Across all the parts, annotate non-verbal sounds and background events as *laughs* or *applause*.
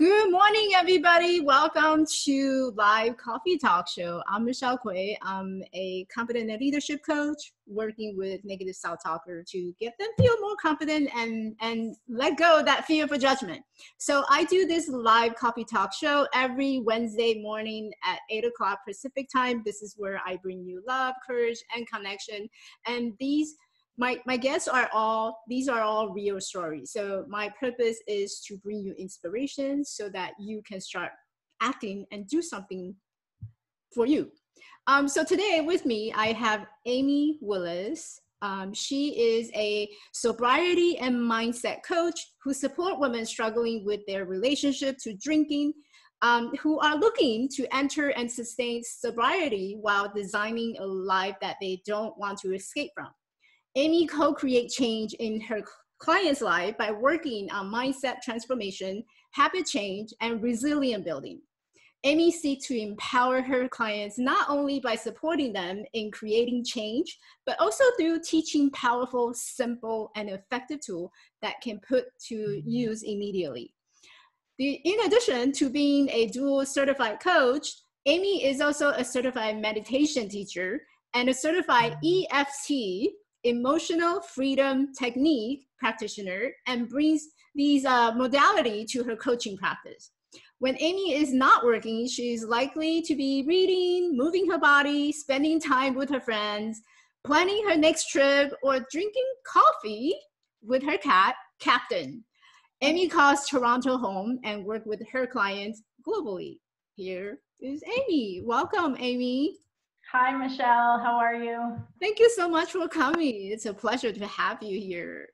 Good morning, everybody. Welcome to Live Coffee Talk Show. I'm Michelle Kuei. I'm a confident leadership coach working with negative self-talker to get them feel more confident and, and let go that fear for judgment. So I do this live coffee talk show every Wednesday morning at 8 o'clock Pacific time. This is where I bring you love, courage, and connection. And these my, my guests are all, these are all real stories. So my purpose is to bring you inspiration so that you can start acting and do something for you. Um, so today with me, I have Amy Willis. Um, she is a sobriety and mindset coach who support women struggling with their relationship to drinking, um, who are looking to enter and sustain sobriety while designing a life that they don't want to escape from. Amy co-create change in her client's life by working on mindset transformation, habit change, and resilient building. Amy seeks to empower her clients not only by supporting them in creating change, but also through teaching powerful, simple, and effective tools that can put to use immediately. In addition to being a dual certified coach, Amy is also a certified meditation teacher and a certified EFT emotional freedom technique practitioner and brings these uh, modality to her coaching practice. When Amy is not working, she's likely to be reading, moving her body, spending time with her friends, planning her next trip, or drinking coffee with her cat, Captain. Amy calls Toronto home and work with her clients globally. Here is Amy. Welcome, Amy. Hi, Michelle. How are you? Thank you so much for coming. It's a pleasure to have you here.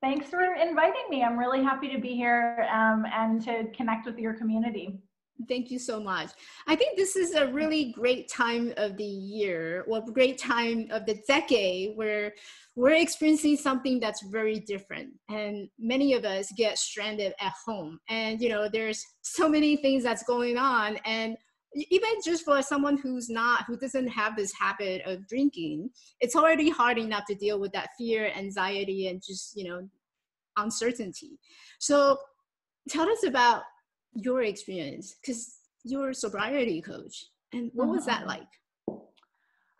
Thanks for inviting me. I'm really happy to be here um, and to connect with your community. Thank you so much. I think this is a really great time of the year, or great time of the decade where we're experiencing something that's very different. And many of us get stranded at home. And, you know, there's so many things that's going on. And even just for someone who's not who doesn't have this habit of drinking it's already hard enough to deal with that fear anxiety and just you know uncertainty so tell us about your experience because you're a sobriety coach and what was that mm-hmm. like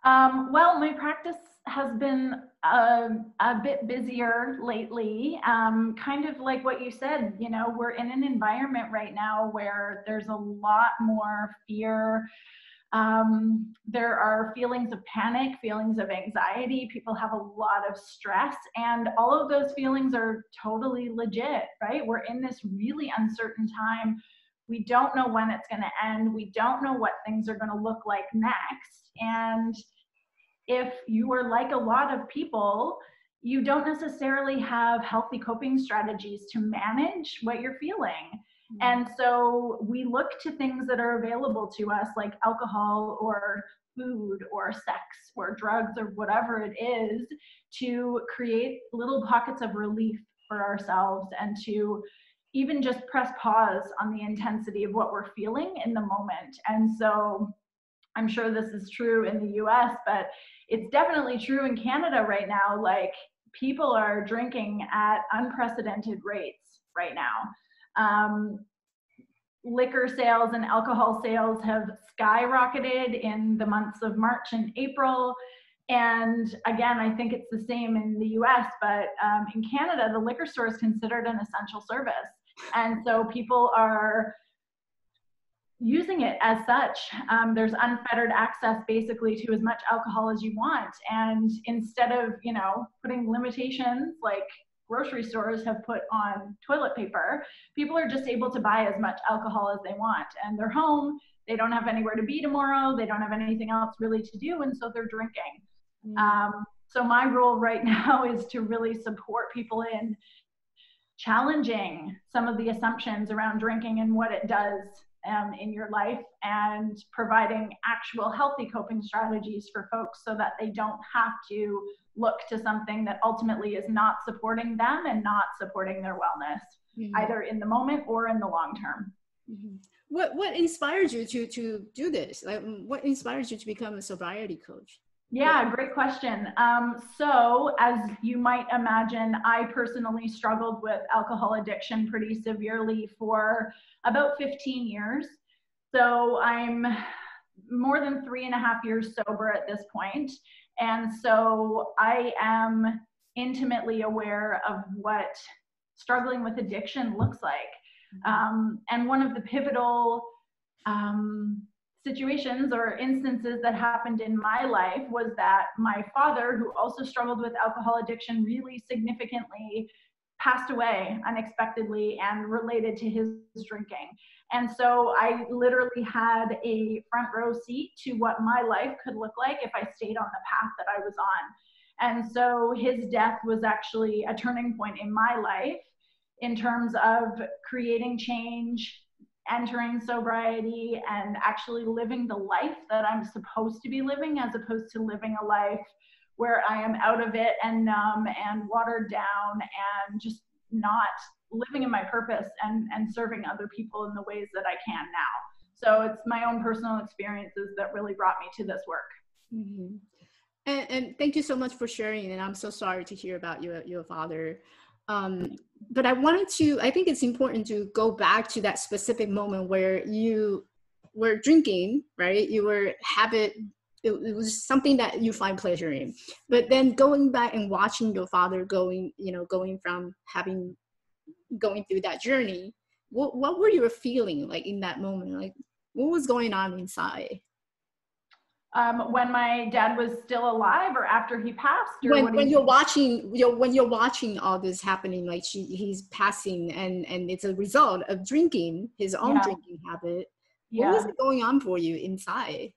um, well my practice has been a, a bit busier lately. Um, kind of like what you said, you know, we're in an environment right now where there's a lot more fear. Um, there are feelings of panic, feelings of anxiety. People have a lot of stress, and all of those feelings are totally legit, right? We're in this really uncertain time. We don't know when it's going to end. We don't know what things are going to look like next. And if you are like a lot of people, you don't necessarily have healthy coping strategies to manage what you're feeling. Mm-hmm. And so we look to things that are available to us, like alcohol or food or sex or drugs or whatever it is, to create little pockets of relief for ourselves and to even just press pause on the intensity of what we're feeling in the moment. And so I'm sure this is true in the US, but it's definitely true in Canada right now. Like people are drinking at unprecedented rates right now. Um, liquor sales and alcohol sales have skyrocketed in the months of March and April. And again, I think it's the same in the US, but um, in Canada, the liquor store is considered an essential service. And so people are using it as such. Um, there's unfettered access basically to as much alcohol as you want. And instead of, you know, putting limitations like grocery stores have put on toilet paper, people are just able to buy as much alcohol as they want. And they're home, they don't have anywhere to be tomorrow, they don't have anything else really to do, and so they're drinking. Mm. Um, so my role right *laughs* now is to really support people in challenging some of the assumptions around drinking and what it does um, in your life and providing actual healthy coping strategies for folks so that they don't have to look to something that ultimately is not supporting them and not supporting their wellness mm-hmm. either in the moment or in the long term mm-hmm. what what inspired you to to do this like what inspired you to become a sobriety coach Yeah, great question. Um, so, as you might imagine, I personally struggled with alcohol addiction pretty severely for about 15 years. So, I'm more than three and a half years sober at this point. And so, I am intimately aware of what struggling with addiction looks like. Mm-hmm. Um, and one of the pivotal um, situations or instances that happened in my life was that my father, who also struggled with alcohol addiction really significantly, passed away unexpectedly and related to his drinking. And so I literally had a front row seat to what my life could look like if I stayed on the path that I was on. And so his death was actually a turning point in my life in terms of creating change, entering sobriety and actually living the life that I'm supposed to be living as opposed to living a life where I am out of it and numb and watered down and just not living in my purpose and, and serving other people in the ways that I can now. So it's my own personal experiences that really brought me to this work. Mm-hmm. And, and thank you so much for sharing. And I'm so sorry to hear about your, your father. Um, but I wanted to, I think it's important to go back to that specific moment where you were drinking, right? You were habit, it, it was something that you find pleasure in. But then going back and watching your father going, you know, going from having, going through that journey, what, what were you feeling like in that moment? Like, what was going on inside? Um, when my dad was still alive or after he passed when, when you're watching you're, when you're watching all this happening like she, he's passing and and it's a result of drinking his own yeah. drinking habit yeah. what was going on for you inside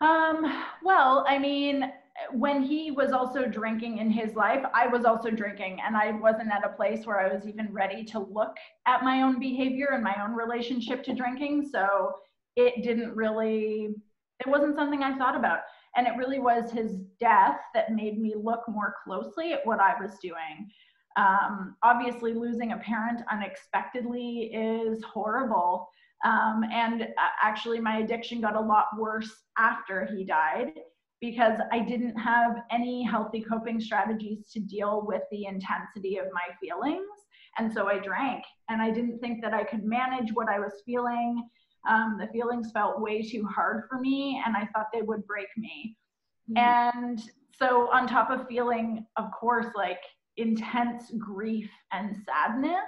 um well i mean when he was also drinking in his life i was also drinking and i wasn't at a place where i was even ready to look at my own behavior and my own relationship to drinking so it didn't really it wasn't something I thought about. And it really was his death that made me look more closely at what I was doing. Um, obviously, losing a parent unexpectedly is horrible. Um, and uh, actually, my addiction got a lot worse after he died because I didn't have any healthy coping strategies to deal with the intensity of my feelings. And so I drank, and I didn't think that I could manage what I was feeling. Um, the feelings felt way too hard for me, and I thought they would break me. Mm-hmm. And so, on top of feeling, of course, like intense grief and sadness,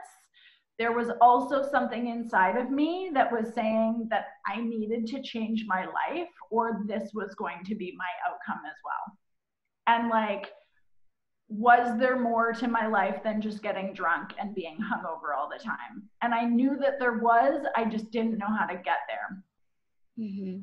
there was also something inside of me that was saying that I needed to change my life or this was going to be my outcome as well. And like, was there more to my life than just getting drunk and being hungover all the time? And I knew that there was, I just didn't know how to get there. Mm-hmm.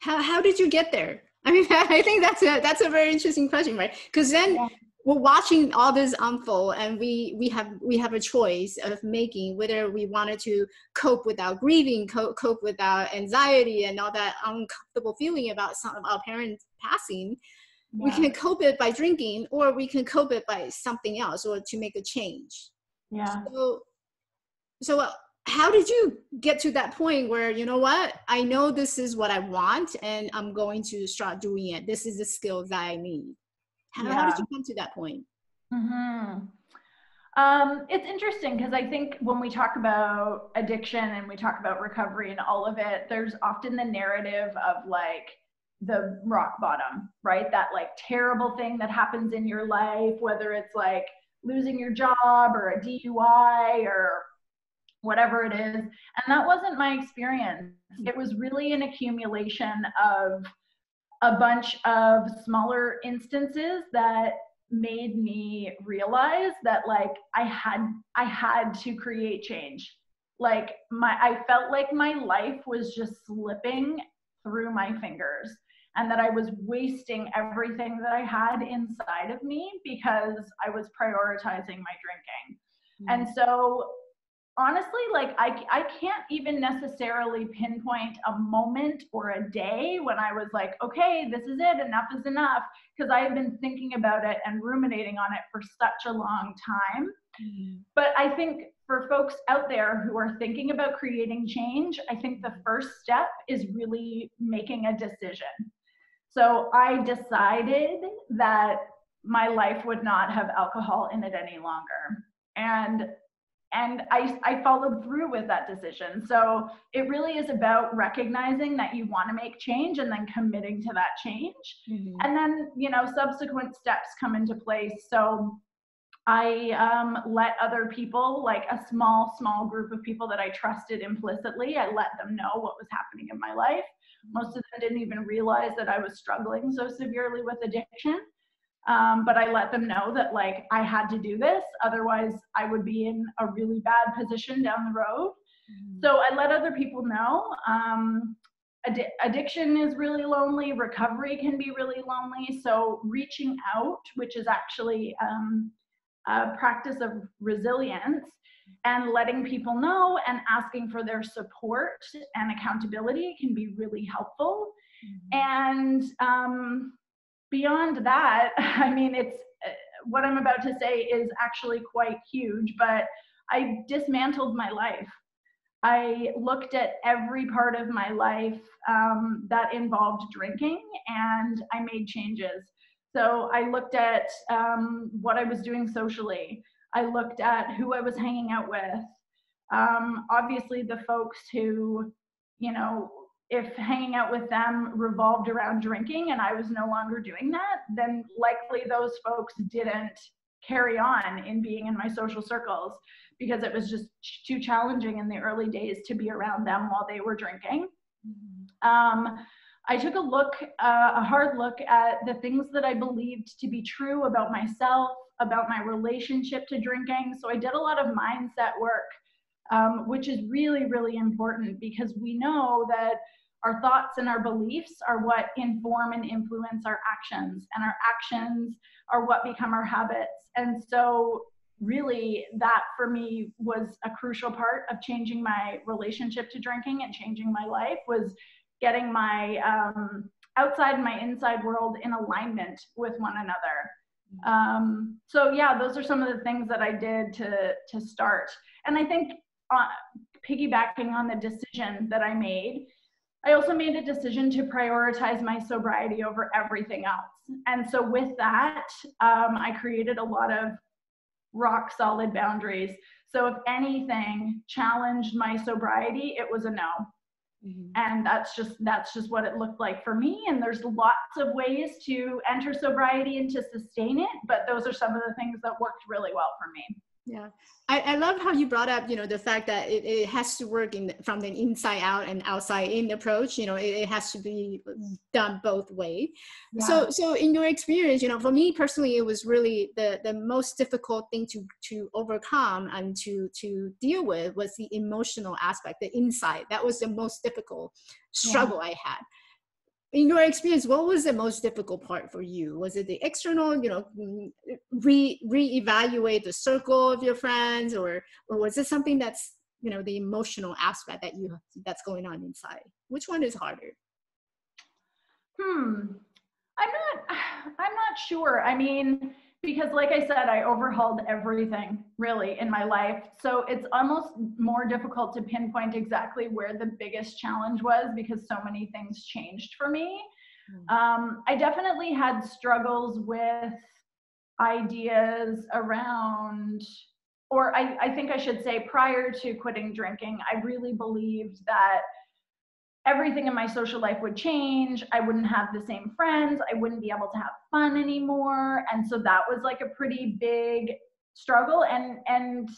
How, how did you get there? *laughs* I mean, *laughs* I think that's a, that's a very interesting question, right? Because then yeah. we're watching all this unfold and we, we have, we have a choice of making whether we wanted to cope without grieving, cope, cope without anxiety and all that uncomfortable feeling about some of our parents passing yeah. we can cope it by drinking or we can cope it by something else or to make a change yeah so so uh, how did you get to that point where you know what i know this is what i want and i'm going to start doing it this is the skills that i need how, yeah. how did you come to that point mm-hmm. Um, it's interesting because I think when we talk about addiction and we talk about recovery and all of it, there's often the narrative of like, the rock bottom, right? That like terrible thing that happens in your life, whether it's like losing your job or a DUI or whatever it is. And that wasn't my experience. Mm-hmm. It was really an accumulation of a bunch of smaller instances that made me realize that like I had I had to create change. Like my I felt like my life was just slipping through my fingers and that I was wasting everything that I had inside of me because I was prioritizing my drinking. Mm-hmm. And so honestly like I, I can't even necessarily pinpoint a moment or a day when i was like okay this is it enough is enough because i have been thinking about it and ruminating on it for such a long time mm-hmm. but i think for folks out there who are thinking about creating change i think the first step is really making a decision So I decided that my life would not have alcohol in it any longer. And and I, I followed through with that decision. So it really is about recognizing that you want to make change and then committing to that change. Mm-hmm. And then, you know, subsequent steps come into place. So I um, let other people, like a small, small group of people that I trusted implicitly, I let them know what was happening in my life. Most of them didn't even realize that I was struggling so severely with addiction. Um, but I let them know that like I had to do this, otherwise I would be in a really bad position down the road. Mm-hmm. So I let other people know. Um, Addi- addiction is really lonely. Recovery can be really lonely. So reaching out, which is actually um, a practice of resilience, and letting people know and asking for their support and accountability can be really helpful. Mm-hmm. And um, beyond that, *laughs* I mean, it's uh, what I'm about to say is actually quite huge, but I dismantled my life. I looked at every part of my life um, that involved drinking and I made changes. So I looked at um, what I was doing socially. I looked at who I was hanging out with. Um, obviously, the folks who, you know, if hanging out with them revolved around drinking and I was no longer doing that, then likely those folks didn't carry on in being in my social circles because it was just too challenging in the early days to be around them while they were drinking. Mm-hmm. Um, I took a look, uh, a hard look at the things that I believed to be true about myself, about my relationship to drinking. So I did a lot of mindset work, um, which is really, really important because we know that our thoughts and our beliefs are what inform and influence our actions, and our actions are what become our habits. And so, really, that for me was a crucial part of changing my relationship to drinking and changing my life was getting my um, outside and my inside world in alignment with one another. Um, so yeah, those are some of the things that I did to to start. And I think uh, piggybacking on the decision that I made I also made a decision to prioritize my sobriety over everything else. And so, with that, um, I created a lot of rock solid boundaries. So, if anything challenged my sobriety, it was a no. Mm-hmm. And that's just that's just what it looked like for me. And there's lots of ways to enter sobriety and to sustain it, but those are some of the things that worked really well for me. Yeah, I, I love how you brought up, you know, the fact that it, it has to work in from the inside out and outside in approach. You know, it, it has to be done both way. Yeah. So, so in your experience, you know, for me personally, it was really the the most difficult thing to to overcome and to to deal with was the emotional aspect, the inside. That was the most difficult struggle yeah. I had in your experience, what was the most difficult part for you? Was it the external, you know, re reevaluate the circle of your friends, or or was it something that's you know the emotional aspect that you that's going on inside? Which one is harder? Hmm, I'm not. *sighs* I'm not sure. I mean, because like i said i overhauled everything really in my life so it's almost more difficult to pinpoint exactly where the biggest challenge was because so many things changed for me mm. um, i definitely had struggles with ideas around or I, I think i should say prior to quitting drinking i really believed that everything in my social life would change. I wouldn't have the same friends. I wouldn't be able to have fun anymore. And so that was like a pretty big struggle and and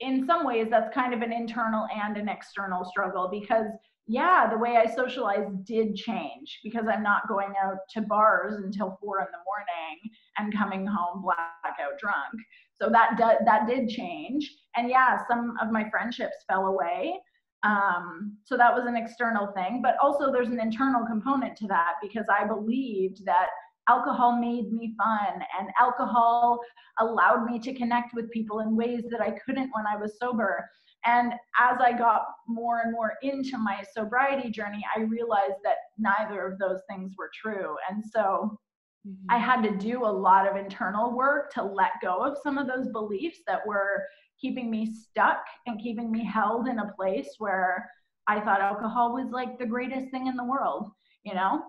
in some ways that's kind of an internal and an external struggle because yeah, the way I socialize did change because I'm not going out to bars until four in the morning and coming home blackout drunk. So that do, that did change, and yeah, some of my friendships fell away. Um, so that was an external thing, but also there's an internal component to that because I believed that alcohol made me fun and alcohol allowed me to connect with people in ways that I couldn't when I was sober. And as I got more and more into my sobriety journey, I realized that neither of those things were true. And so mm-hmm. I had to do a lot of internal work to let go of some of those beliefs that were keeping me stuck and keeping me held in a place where I thought alcohol was like the greatest thing in the world, you know?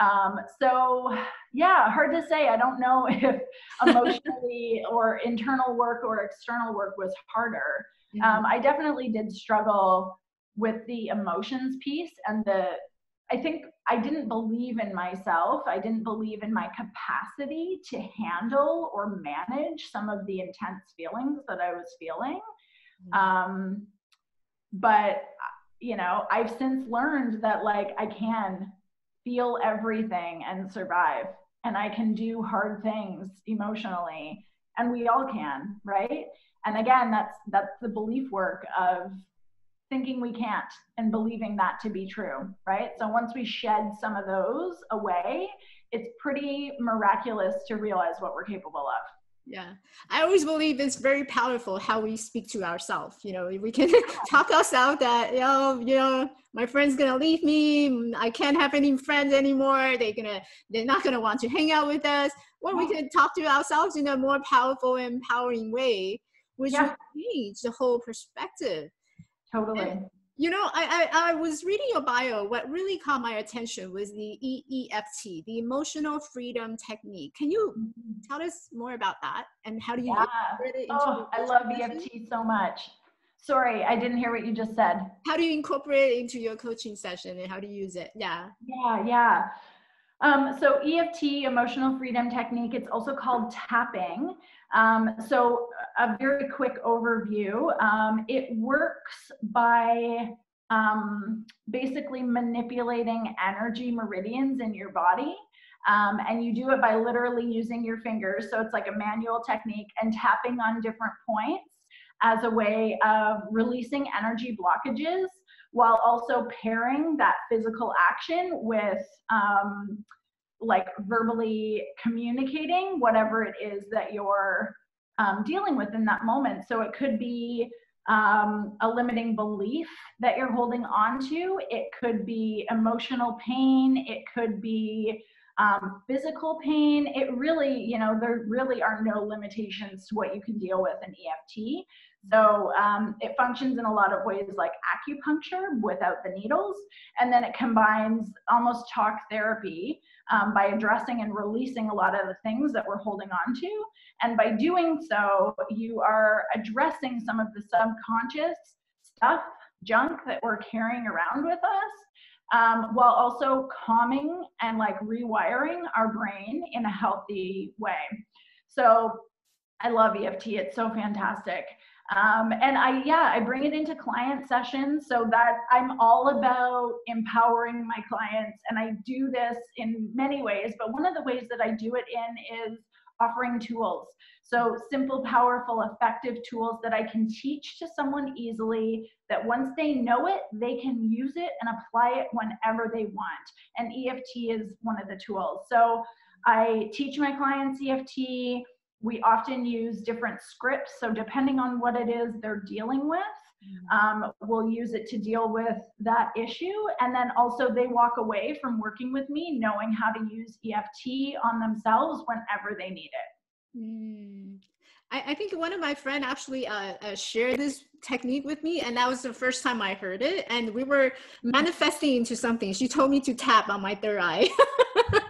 Um, so yeah, hard to say. I don't know *laughs* if emotionally or internal work or external work was harder. Mm-hmm. Um, I definitely did struggle with the emotions piece and the I think I didn't believe in myself. I didn't believe in my capacity to handle or manage some of the intense feelings that I was feeling. Mm-hmm. Um, but, you know, I've since learned that like I can feel everything and survive, and I can do hard things emotionally, and we all can, right? And again, that's that's the belief work of thinking we can't and believing that to be true, right? So once we shed some of those away, it's pretty miraculous to realize what we're capable of. Yeah, I always believe it's very powerful how we speak to ourselves. You know, we can *laughs* talk ourselves that you know, you know, my friend's gonna leave me. I can't have any friends anymore. They're gonna, they're not gonna want to hang out with us. Or we can talk to ourselves in a more powerful, empowering way, which yeah. will change the whole perspective Totally. And, you know, I, I, I was reading your bio. What really caught my attention was the EEFT, the Emotional Freedom Technique. Can you mm-hmm. tell us more about that and how do you yeah. it Oh, I love EFT so much. Sorry, I didn't hear what you just said. How do you incorporate it into your coaching session and how do you use it? Yeah. Yeah, yeah. Um, so EFT, emotional freedom technique, it's also called tapping. Um, so a very quick overview. Um, it works by um, basically manipulating energy meridians in your body. Um, and you do it by literally using your fingers. So it's like a manual technique and tapping on different points as a way of releasing energy blockages while also pairing that physical action with um, like verbally communicating whatever it is that you're um, dealing with in that moment. So it could be um, a limiting belief that you're holding on to, it could be emotional pain, it could be um, physical pain. It really, you know, there really are no limitations to what you can deal with in EFT. So um, it functions in a lot of ways like acupuncture without the needles. And then it combines almost talk therapy um, by addressing and releasing a lot of the things that we're holding on to. And by doing so, you are addressing some of the subconscious stuff, junk that we're carrying around with us. Um, while also calming and like rewiring our brain in a healthy way. So I love EFT. It's so fantastic. Um, and I, yeah, I bring it into client sessions so that I'm all about empowering my clients. And I do this in many ways, but one of the ways that I do it in is offering tools. So simple, powerful, effective tools that I can teach to someone easily that once they know it, they can use it and apply it whenever they want. And EFT is one of the tools. So I teach my clients EFT we often use different scripts. So depending on what it is they're dealing with, mm. um, we'll use it to deal with that issue. And then also they walk away from working with me knowing how to use EFT on themselves whenever they need it. Mm. I, I, think one of my friend actually uh, uh, shared this technique with me and that was the first time I heard it. And we were manifesting into something. She told me to tap on my third eye. *laughs*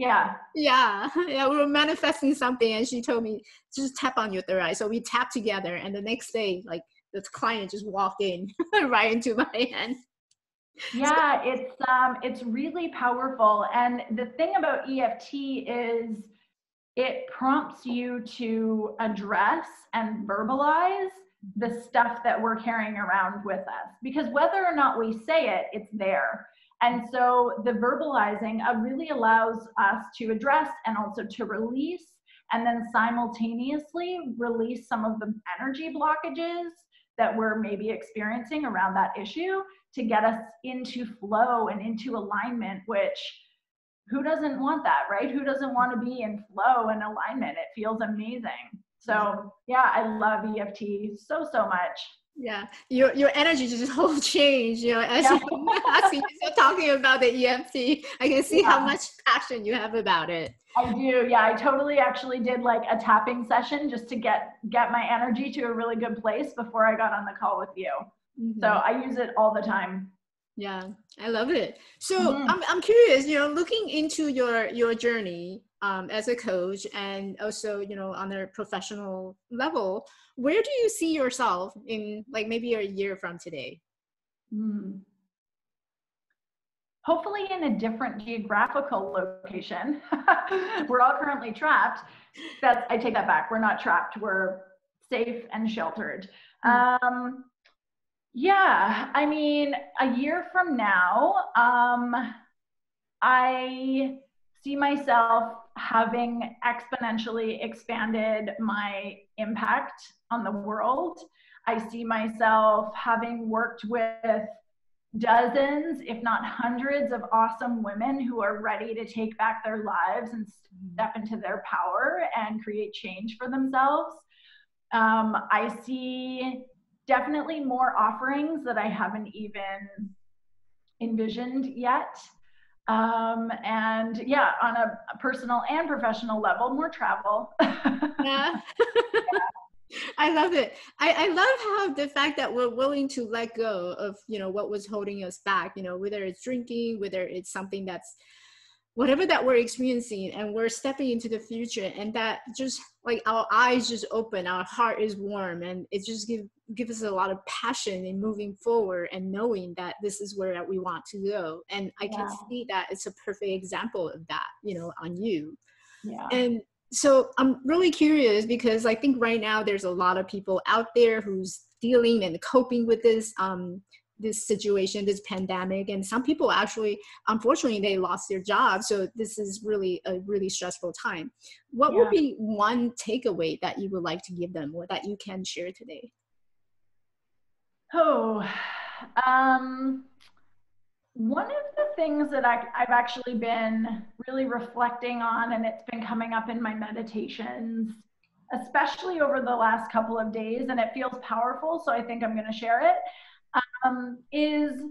Yeah. Yeah. *laughs* Yeah. We were manifesting something and she told me just tap on your third eye. So we tapped together and the next day, like the client just walked in *laughs* right into my hand. Yeah, so- it's um it's really powerful. And the thing about EFT is it prompts you to address and verbalize the stuff that we're carrying around with us. Because whether or not we say it, it's there. And so the verbalizing uh, really allows us to address and also to release and then simultaneously release some of the energy blockages that we're maybe experiencing around that issue to get us into flow and into alignment, which who doesn't want that, right? Who doesn't want to be in flow and alignment? It feels amazing. So, yeah, I love EFT so, so much yeah your your energy just *laughs* whole change you know as yeah. you are talking about the EFT I can see yeah. how much passion you have about it I do yeah I totally actually did like a tapping session just to get get my energy to a really good place before I got on the call with you mm-hmm. so I use it all the time Yeah, I love it. So mm-hmm. I'm, I'm curious, you know, looking into your your journey um, as a coach and also, you know, on a professional level, where do you see yourself in like maybe a year from today? Mm. Hopefully in a different geographical location. *laughs* We're all currently trapped. That's I take that back. We're not trapped. We're safe and sheltered. Mm. Um, yeah, I mean, a year from now, um, I see myself having exponentially expanded my impact on the world. I see myself having worked with dozens, if not hundreds, of awesome women who are ready to take back their lives and step into their power and create change for themselves. Um, I see definitely more offerings that I haven't even envisioned yet. Um, and yeah, on a, personal and professional level, more travel. *laughs* yeah. I love it. I, I love how the fact that we're willing to let go of, you know, what was holding us back, you know, whether it's drinking, whether it's something that's whatever that we're experiencing and we're stepping into the future and that just like our eyes just open our heart is warm and it just give give us a lot of passion in moving forward and knowing that this is where we want to go. And i can see that it's a perfect example of that you know on you. Yeah. And so i'm really curious because i think right now there's a lot of people out there who's dealing and coping with this um, this situation, this pandemic, and some people actually, unfortunately, they lost their job. So this is really a really stressful time. What yeah. would be one takeaway that you would like to give them, or that you can share today? Oh, *sighs* um, one of the things that I, I've actually been really reflecting on, and it's been coming up in my meditations especially over the last couple of days, and it feels powerful. So I think I'm going to share it um, is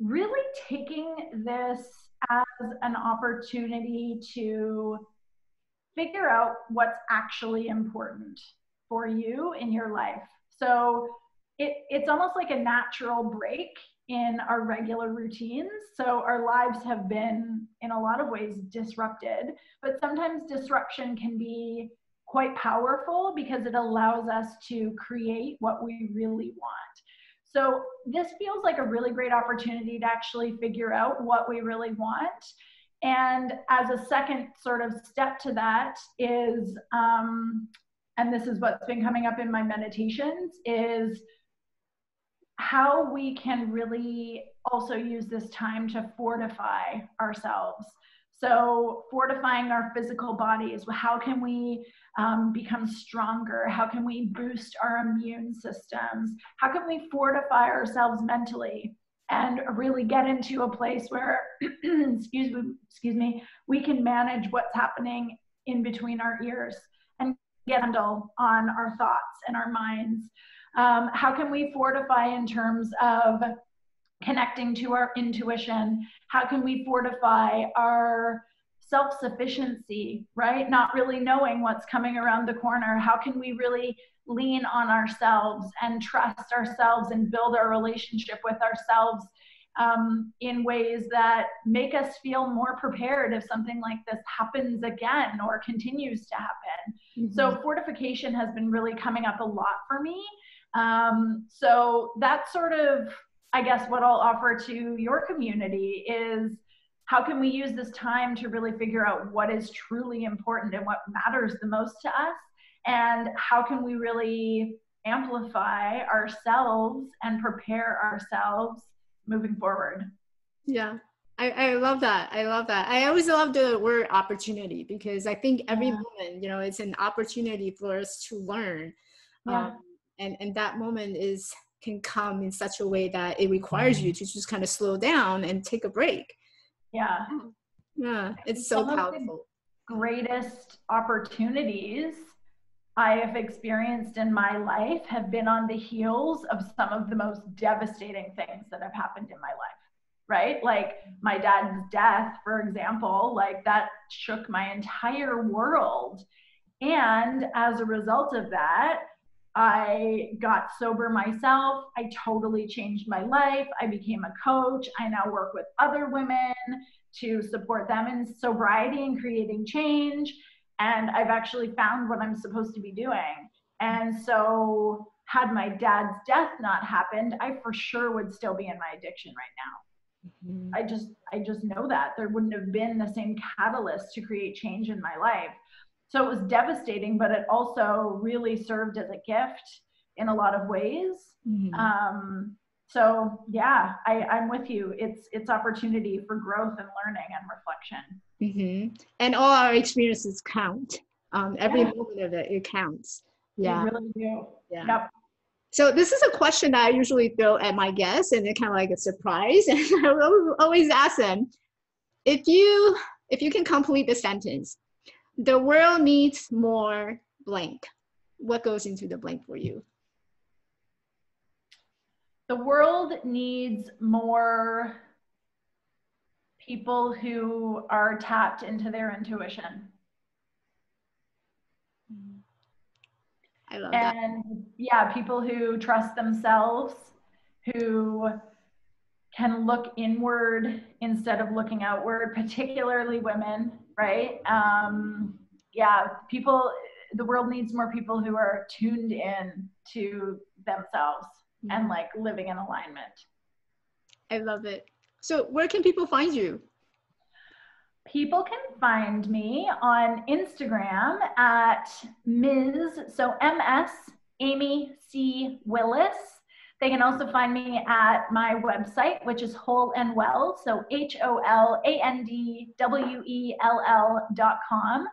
really taking this as an opportunity to figure out what's actually important for you in your life. So it, it's almost like a natural break in our regular routines. So our lives have been, in a lot of ways, disrupted, but sometimes disruption can be quite powerful because it allows us to create what we really want. So this feels like a really great opportunity to actually figure out what we really want. And as a second sort of step to that is, um, and this is what's been coming up in my meditations, is how we can really also use this time to fortify ourselves. So, fortifying our physical bodies, how can we um, become stronger? How can we boost our immune systems? How can we fortify ourselves mentally and really get into a place where, *clears throat* excuse me, excuse me, we can manage what's happening in between our ears and get handle on our thoughts and our minds? Um, how can we fortify in terms of connecting to our intuition? How can we fortify our self sufficiency, right? Not really knowing what's coming around the corner. How can we really lean on ourselves and trust ourselves and build our relationship with ourselves um, in ways that make us feel more prepared if something like this happens again or continues to happen? Mm-hmm. So, fortification has been really coming up a lot for me. Um, so, that's sort of I guess what I'll offer to your community is how can we use this time to really figure out what is truly important and what matters the most to us? And how can we really amplify ourselves and prepare ourselves moving forward? Yeah. I, I love that. I love that. I always love the word opportunity because I think every yeah. moment, you know, it's an opportunity for us to learn. Yeah. Um, and, and that moment is can come in such a way that it requires you mm-hmm. to just kind of slow down and take a break. Yeah. Yeah, it's so Some powerful. greatest opportunities I have experienced in my life have been on the heels of some of the most devastating things that have happened in my life. Right? Like my dad's death, for example, like that shook my entire world. And as a result of that, I got sober myself. I totally changed my life. I became a coach. I now work with other women to support them in sobriety and creating change. And I've actually found what I'm supposed to be doing. And so, had my dad's death not happened, I for sure would still be in my addiction right now. Mm-hmm. I just I just know that there wouldn't have been the same catalyst to create change in my life. So it was devastating, but it also really served as a gift in a lot of ways. Mm-hmm. Um, so yeah, I, I'm with you. It's it's opportunity for growth and learning and reflection. Mm-hmm. And all our experiences count. Um, every yeah. moment of it, it counts. Yeah. They really do. Yeah. Yep. So this is a question that I usually throw at my guests, and it's kind of like a surprise. *laughs* And I always ask them, if you if you can complete the sentence, the world needs more blank. What goes into the blank for you? The world needs more people who are tapped into their intuition. I love and that. yeah, people who trust themselves, who can look inward instead of looking outward, particularly women, right? Um, yeah, people, the world needs more people who are tuned in to themselves mm-hmm. and like living in alignment. I love it. So, where can people find you? People can find me on Instagram at Ms. So MS Amy C. Willis. They can also find me at my website, which is Whole and Well. So H O L A N D W E L L dot com.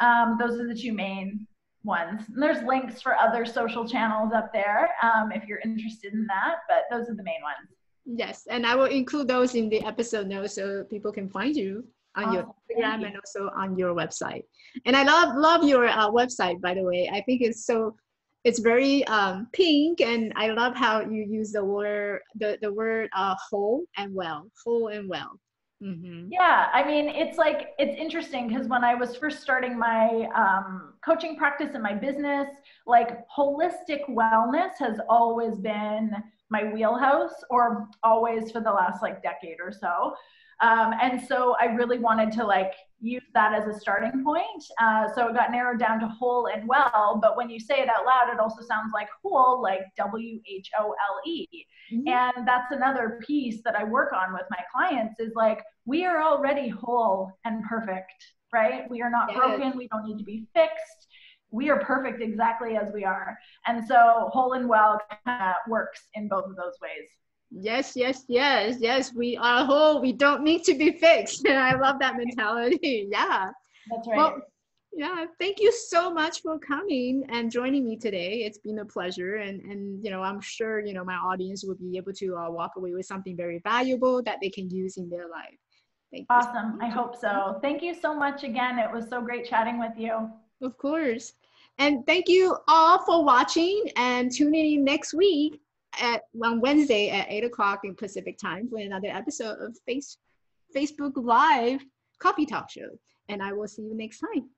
Um, those are the two main ones. And there's links for other social channels up there um, if you're interested in that, but those are the main ones. Yes, and I will include those in the episode notes so people can find you on your Instagram you. and also on your website. And I love love your uh, website, by the way. I think it's so it's very um, pink, and I love how you use the word the the word uh, whole and well, whole and well. Mm-hmm. Yeah, I mean, it's like it's interesting because when I was first starting my um, coaching practice and my business, like holistic wellness has always been my wheelhouse, or always for the last like decade or so. Um, and so I really wanted to like use that as a starting point. Uh, so it got narrowed down to whole and well. But when you say it out loud, it also sounds like whole, like W H O L E. Mm-hmm. And that's another piece that I work on with my clients is like, we are already whole and perfect, right? We are not yes. broken. We don't need to be fixed. We are perfect exactly as we are. And so whole and well works in both of those ways. Yes, yes, yes, yes. We are whole. We don't need to be fixed. And *laughs* I love that mentality. *laughs* Yeah. That's right. Well, yeah, thank you so much for coming and joining me today. It's been a pleasure, and and you know I'm sure you know my audience will be able to uh, walk away with something very valuable that they can use in their life. Thank you. awesome. I hope so. Thank you so much again. It was so great chatting with you. Of course. And thank you all for watching and tuning in next week at on Wednesday at eight o'clock in Pacific time for another episode of Face Facebook Live Coffee Talk Show. And I will see you next time.